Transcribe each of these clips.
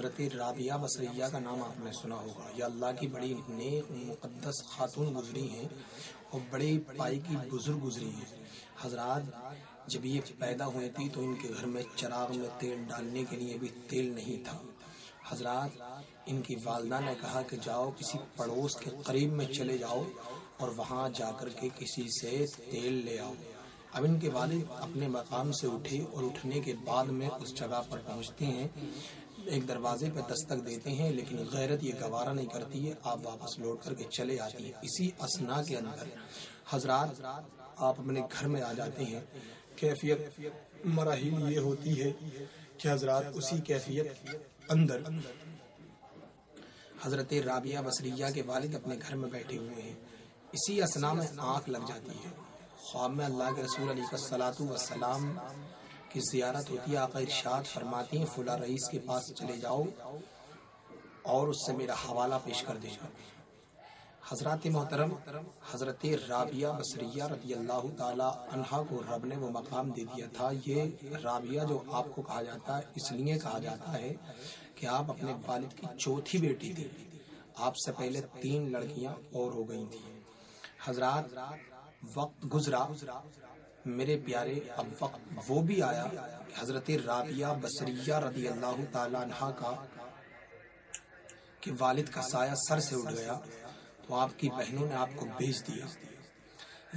हज़रत राबिया बसरिया का नाम आपने सुना होगा। यह अल्लाह की बड़ी नेक, मुकद्दस खातून गुजरी हैं और बड़े पाई की बुज़ुर्ग गुजरी हैं। हजरात, जब ये पैदा हुई थी तो इनके घर में चराग में तेल डालने के लिए भी तेल नहीं था। हजरात, इनकी वालदा ने कहा कि जाओ किसी पड़ोस के करीब में चले जाओ और वहाँ जाकर के किसी से तेल ले आओ। अब इनके वालिद अपने मकाम से उठे और उठने के बाद में उस जगह पर पहुँचते हैं एक दरवाजे पर दस्तक देते हैं, लेकिन गैरत ये गवारा नहीं करती है, आप वापस लौट करके चले आती हैं। इसी असना के अंदर हजरात, आप अपने घर में आ जाते हैं। कैफियत मराहिल ये होती है कि हजरात उसी कैफियत अंदर हज़रत राबिया बसरिया के वालिद अपने घर में बैठे हुए हैं। इसी असना में आँख लग जाती है। ख्वाब में अल्लाह के रसूल अली सलातु वसलाम की जियारत होती है। आका इरशाद फरमाती हैं, फुला रईस के पास चले जाओ और उससे मेरा हवाला पेश कर देना हज़रत मोहतरम, हज़रत राबिया बसरिया रदी अल्लाह तहा को रब ने वो मकाम दे दिया था। ये राबिया जो आपको कहा जाता है, इसलिए कहा जाता है कि आप अपने वालिद की चौथी बेटी थी। आपसे पहले तीन लड़कियाँ और हो गई थी। हजरात वक्त गुजरा मेरे प्यारे अब वक्त वो भी आया कि हज़रत राबिया बसरिया रदी अल्लाह तहा का कि वालिद का साया सर से उठ गया तो आपकी बहनों ने आपको बेच दिया।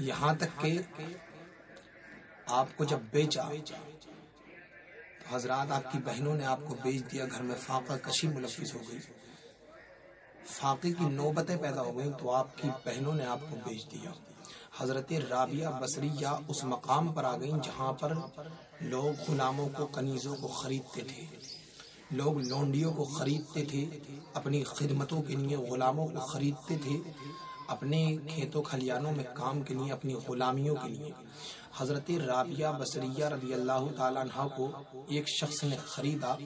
यहाँ तक के आपको जब बेचा तो हजरात आपकी बहनों ने आपको बेच दिया, घर में फाका कशी मुलविस हो गई। फाके की नौबतें पैदा हो गई तो आपकी बहनों ने आपको बेच दिया। हज़रत राबिया बसरिया उस मकाम पर आ गई जहाँ पर लोग गुलामों को कनीजों को खरीदते थे। लोग लौंडियों को खरीदते थे, अपनी खिदमतों के लिए गुलामों को खरीदते थे, अपने खेतों खलियानों में काम के लिए, अपनी गुलामियों के लिए। हज़रत राबिया बसरिया रदी अल्लाह तहा को एक शख्स ने खरीदा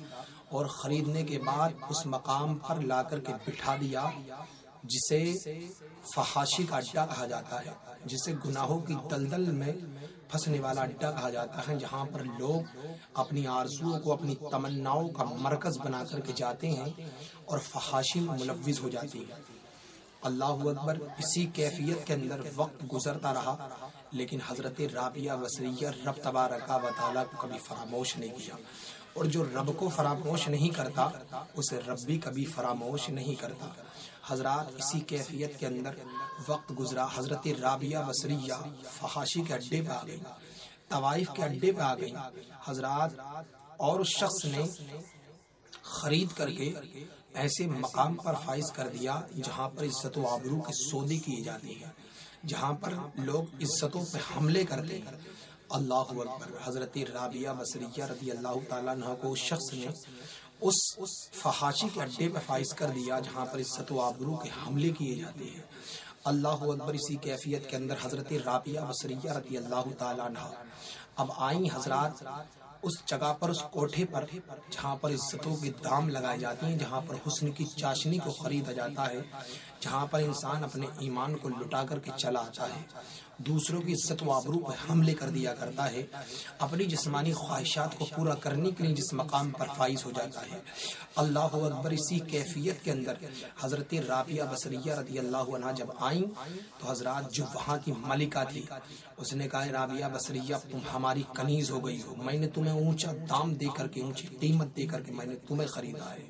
और खरीदने के बाद उस मकाम पर ला कर के बिठा दिया जिसे फहाशी का अड्डा कहा जाता है, जिसे गुनाहों की दलदल में फंसने वाला अड्डा कहा जाता है, जहाँ पर लोग अपनी आरजुओं को, अपनी तमन्नाओं का मरकज बना करके जाते हैं और फहाशी में मुलविज हो जाती है। अल्लाह अकबर इसी कैफियत के अंदर वक्त गुजरता रहा, लेकिन हज़रत राबिया वसरिया रब तबारका वाली को कभी फरामोश नहीं किया। और जो रब को फरामोश नहीं करता, उसे रब भी कभी फरामोश नहीं करता। हजरात इसी कैफियत के अंदर वक्त गुजरा। हज़रत राबिया बसरिया फहाशी के अड्डे पे आ गई, तवाइफ के अड्डे पे आ गई। हजरात और उस शख्स ने खरीद करके ऐसे मकाम पर फाइज कर दिया, जहाँ पर इज़्ज़त आबरू के सौदे किए जाते हैं, जहाँ पर लोग इज्जतों पर हमले करते हैं। अल्लाह हज़रत राबिया बसरिया रदी अल्लाह तला को शख्स ने उस उस फहाशी के अड्डे पे फाइज कर दिया, जहाँ पर इज़्ज़त आबरू के हमले किए जाते हैं। अल्लाह अकबर इसी कैफियत के अंदर हज़रत राबिया बसरिया रदी अल्लाह तला अब आई हजरात उस जगह पर, उस कोठे पर, जहाँ पर इज्जतों के दाम लगाए जाते हैं, जहाँ पर हुस्न की चाशनी को खरीदा जाता है, जहाँ पर इंसान अपने ईमान को लुटा करके चला आता है। दूसरों की इज़्ज़त वाबरू पर हमले कर दिया करता है। अपनी जिसमानी ख्वाहिशात को पूरा करने के लिए जिस मकाम पर फाइज हो जाता है। अल्लाह अकबर इसी कैफियत के अंदर हज़रत राबिया बसरिया रदी अल्लाह जब आई तो हज़रत जो वहाँ की मलिका थी, उसने कहा राबिया बसरिया, तुम हमारी कनीज हो गई हो। मैंने तुम्हें ऊँचा दाम दे करके ऊँची कीमत दे करके मैंने तुम्हें खरीदा है।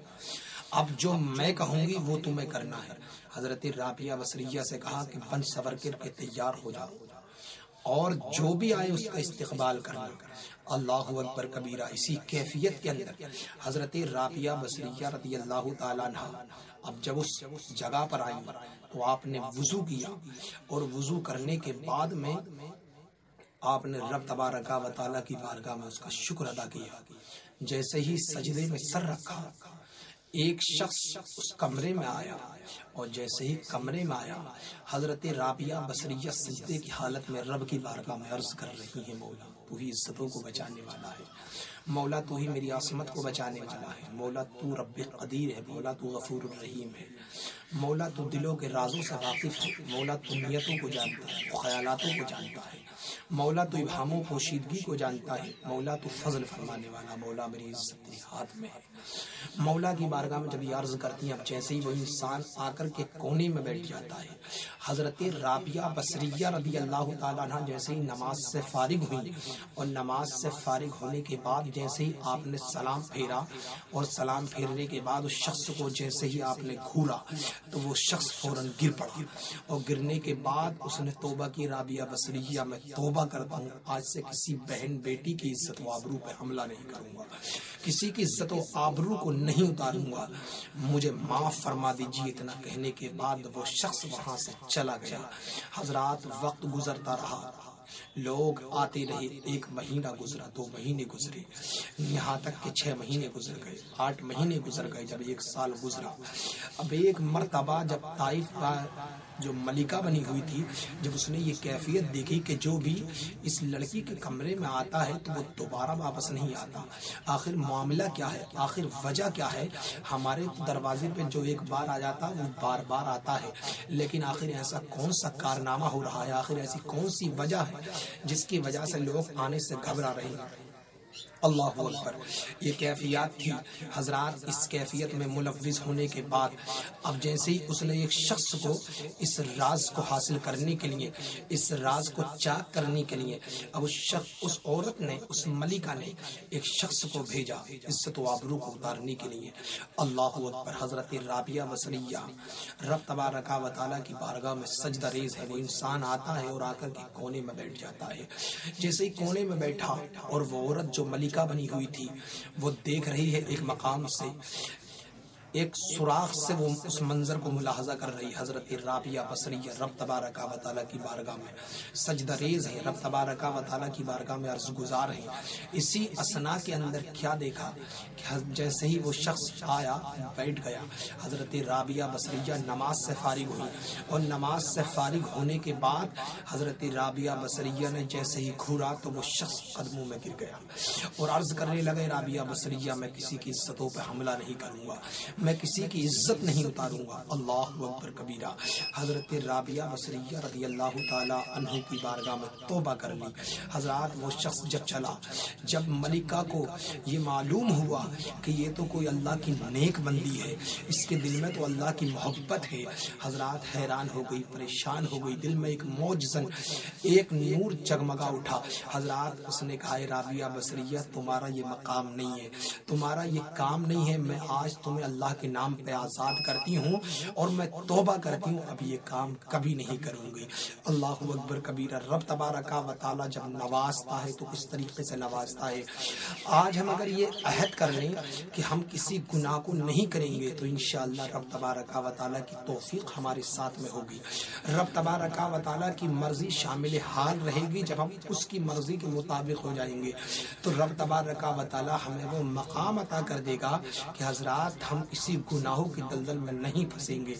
अब जो मैं कहूँगी, वो तुम्हें करना है। हज़रत राबिया बसरिया से कहा कि बन सवर के तैयार हो जाओ। और जो भी आए, उसका इस्तेकबाल करना। अल्लाह अकबर कबीरा, इसी कैफियत के अंदर। हज़रत राबिया बसरिया रदी अल्लाह अब जब उस जगह पर आई तो आपने वज़ू किया। और वज़ू करने के बाद में आपने रब तबारका वाली की बारगाह में उसका शुक्र अदा किया। जैसे ही सजदे में सर रखा एक शख्स उस कमरे में आया और जैसे ही कमरे में आया, हज़रत राबिया बसरिया सजदे की हालत में रब की बारगाह में अर्ज़ कर रही है मौला पूरी इज्जतों को बचाने वाला है। मौला तू ही मेरी आसमत को बचाने वाला है। मौला तू रब कदीर है, मौला तू गफूर रहीम है। मौला तू दिलों के राजों से वाकिफ है, मौला तू नियतों को जानता है ख्यालों को जानता है। मौला तो इबामों पोशीदगी को जानता है, मौला तो फजल फरमाने वाला मौला मेरी इज़्ज़त तेरे हाथ में है। मौला की बारगाह में जब ये अर्ज़ करती हैं, अब जैसे ही वो इंसान आकर के कोने में बैठ जाता है, हज़रत राबिया बसरिया रबी अल्लाह तला जैसे ही नमाज़ से फारिग हुई, और नमाज़ से फारिग होने के बाद जैसे ही आपने सलाम फेरा और सलाम फेरने के बाद उस शख्स को जैसे ही आपने घूरा तो वो शख्स फ़ौरन गिर पड़ा। और गिरने के बाद उसने तोबा की, राबिया बसरिया, में तोबा करता हूँ। आज से किसी बहन बेटी की इज़्ज़त व आबरू पे हमला नहीं करूँगा। किसी की इज़्ज़त आबरू को नहीं उतारूँगा। मुझे माफ़ फरमा दीजिए, इतना कहने के बाद वो शख्स वहाँ से चला गया। हजरात वक्त गुजरता रहा। लोग आते रहे, एक महीना गुजरा, दो महीने गुजरे। यहाँ तक के छह महीने गुजर गए, आठ महीने गुजर गए जब एक साल गुजरा। अब एक मरतबा जब ताइफ का जो मलिका बनी हुई थी, जब उसने ये कैफियत देखी कि जो भी इस लड़की के कमरे में आता है तो वो दोबारा वापस नहीं आता। आखिर मामला क्या है? आखिर वजह क्या है? हमारे दरवाजे पे जो एक बार आ जाता, वो बार बार आता है। लेकिन आखिर ऐसा कौन सा कारनामा हो रहा है? आखिर ऐसी कौन सी वजह है? जिसकी वजह से लोग आने से घबरा रहे हैं। अल्लाह अकबर। ये कैफियत थी। हजरात इस कैफियत में मुलविस होने के बाद, अब जैसे ही उसने एक शख्स को इस राज को हासिल करने के लिए, इस राज को चाक करने के लिए, अब उस शख्स, उस औरत ने, उस मलिका ने एक शख्स को भेजा। इज़्ज़त आबरू को उतारने के लिए। अल्लाह अकबर, हज़रत राबिया बसरिया। रब तबारका वाली की बारगाह में सजदा रेज है। वो इंसान आता है और आकर के कोने में बैठ जाता है। जैसे ही कोने में बैठा और वो औरत जो मलिका बालिका बनी हुई थी। वो देख रही है एक मकाम से। एक सुराख से वो उस मंजर को मुलाहजा कर रही हज़रत राबिया बसरिया रब तबारका वाली की बारगाह में। सजदा रेज है। रब तबारका वाली की बारगाह में अर्ज़ गुजार है। इसी असना के अंदर क्या देखा? कि जैसे ही वो शख्स आया, बैठ गया। हज़रत राबिया बसरिया नमाज़ से फारिग हुई। और नमाज़ से फारिग होने के बाद हज़रत राबिया बसरिया ने जैसे ही घूरा तो वो शख्स कदमों में गिर गया। और अर्ज़ करने लगे, राबिया बसरिया, मैं किसी की इज्जतों पर हमला नहीं करूँगा। मैं किसी की इज़्ज़त नहीं उतारूँगा। अल्लाह अकबर कबीरा। हज़रत राबिया बसरिया रदी अल्लाह तहु की बारगाह में तोबा कर ली। हज़रत, वो शख्स जब चला, जब मलिका को ये मालूम हुआ कि ये तो कोई अल्लाह की नेक बंदी है, इसके दिल में तो अल्लाह की मोहब्बत है। हज़रत हैरान हो गई, परेशान हो गई, दिल में एक मौजन एक नूर जगमगा उठा। हज़रत, उसने कहा राबिया बसरिया, तुम्हारा ये मकाम नहीं है। तुम्हारा ये काम नहीं है। मैं आज तुम्हें अल्लाह के नाम पे आज़ाद करती हूँ और मैं तोबा करती हूँ। अब ये काम कभी नहीं करूँगी। अल्लाह अकबर कबीर, रब तबारका वाली जब नवाजता है तो किस तरीके से नवाजता है। आज हम अगर ये अहद कर लें कि हम किसी गुनाह को नहीं करेंगे तो इन रब तबारका वाली की तोफीक हमारे साथ में होगी। रब तबारका वाली की मर्ज़ी शामिल हाल रहेगी, जब हम उसकी मर्ज़ी के मुताबिक हो जाएँगे। तो रब तबारका वाली हमें वो मकाम अता कर देगा कि हजरात, हम किसी गुनाहों की दलदल में नहीं फंसेंगे।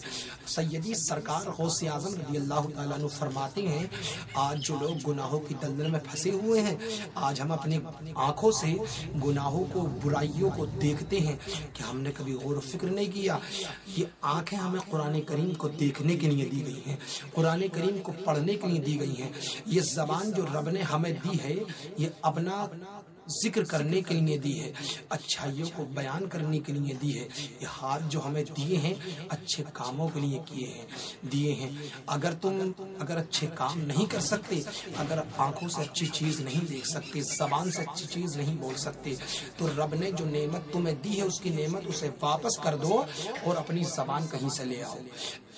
सैदी सरकार गौसे आज़म रज़ी अल्लाह तु फरमाते हैं, आज जो लोग गुनाहों की दलदल में फंसे हुए हैं, आज हम अपनी आँखों से गुनाहों को, बुराइयों को देखते हैं कि हमने कभी गौर फ़िक्र नहीं किया। ये आँखें हमें कुरान करीम को देखने के लिए दी गई हैं, कुरान करीम को पढ़ने के लिए दी गई हैं। ये जबान जो रब ने हमें दी है, ये अपना ज़िक्र करने के लिए दी है अच्छाइयों को बयान करने के लिए दी है। ये हाथ जो हमें दिए हैं अच्छे कामों के लिए किए हैं। दिए हैं। अगर तुम अगर अच्छे काम नहीं कर सकते अगर आँखों से अच्छी चीज़ नहीं देख सकते जबान से अच्छी चीज़ नहीं बोल सकते तो रब ने जो नेमत तुम्हें दी है उसकी नेमत उसे वापस कर दो और अपनी जबान कहीं से ले आओ।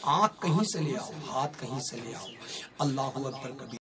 आँख कहीं से ले आओ हाथ कहीं से ले आओ। अल्लाह अकबर कभी